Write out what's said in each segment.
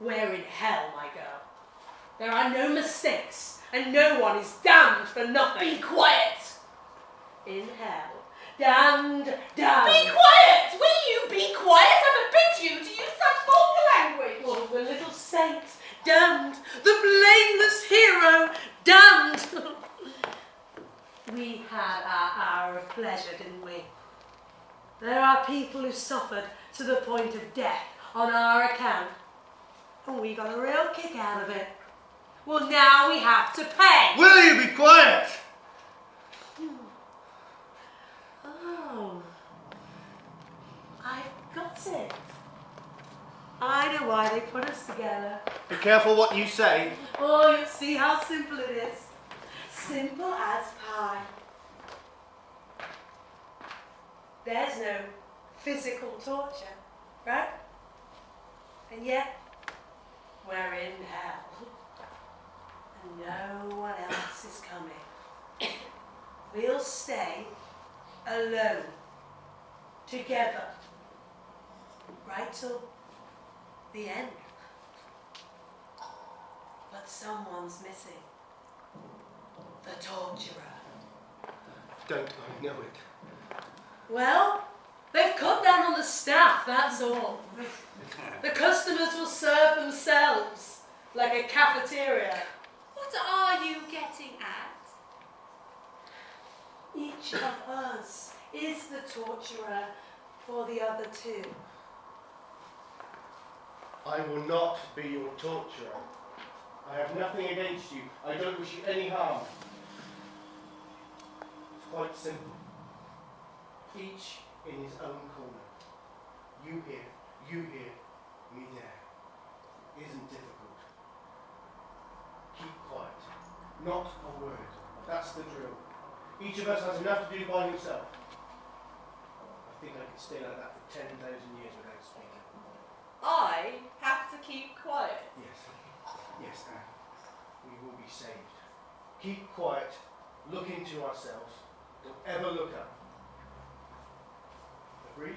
We're in hell, my girl. There are no mistakes, and no one is damned for nothing. Be quiet! In hell. Damned, damned. Be quiet! Will you be quiet? I forbid you to use such vulgar language! Oh, the little saint, damned. The blameless hero, damned. we had our hour of pleasure, didn't we? There are people who suffered to the point of death on our account. And we got a real kick out of it. Well, now we have to pay. Will you be quiet? Oh, I've got it. I know why they put us together. Be careful what you say. Oh, you'll see how simple it is. Simple as pie. There's no physical torture, right? And yet, we're in hell. And no one else is coming. We'll stay alone, together, right till the end. But someone's missing. The torturer. Don't I know it? Well, they've cut down on the staff, that's all. The customers will serve themselves like a cafeteria. What are you getting at? Each of us is the torturer for the other two. I will not be your torturer. I have nothing against you. I don't wish you any harm. It's quite simple. Each in his own corner. You here, you here, me there. Isn't difficult. Keep quiet. Not a word. That's the drill. Each of us has enough to do by himself. I think I could stay like that for 10,000 years without speaking. I have to keep quiet. Yes, yes, Anne. We will be saved. Keep quiet, look into ourselves, don't ever look up. Agreed?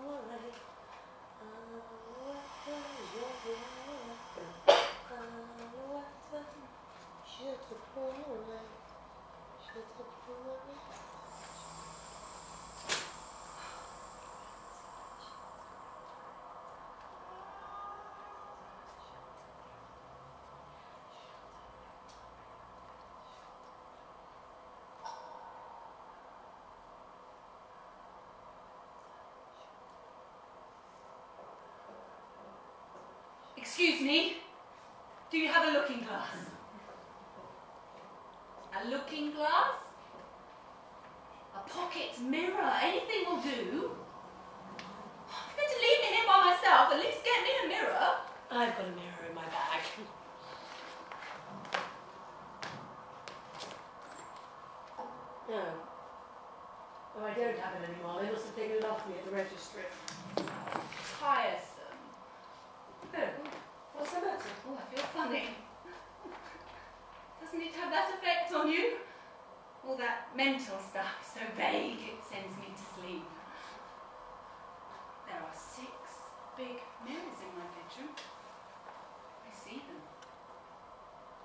Excuse me. Do you have a looking glass? A looking glass? A pocket mirror? Anything will do. You're going to leave me here by myself, at least get me a mirror. I've got a mirror in my bag. No. Oh, I don't have it anymore. They must have taken it off me at the registry. Tiresome. Oh, what's the matter? Oh, I feel funny. Doesn't it have that effect on you? All that mental stuff, so vague, it sends me to sleep. There are six big mirrors in my bedroom. I see them.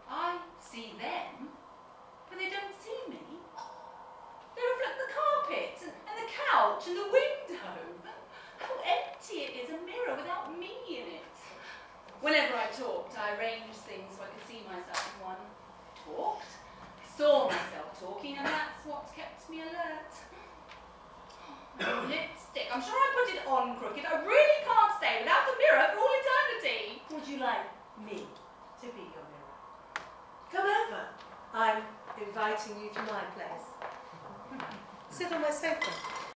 I see them, but they don't see me. They reflect the carpet and, the couch and the window. How empty it is, a mirror without me in it. Whenever I talked, I arranged things so I could see myself in one. Talked, saw myself talking, and that's what kept me alert. Lipstick. I'm sure I put it on crooked. I really can't stay without a mirror for all eternity. Would you like me to be your mirror? Come over. I'm inviting you to my place. Sit on my sofa.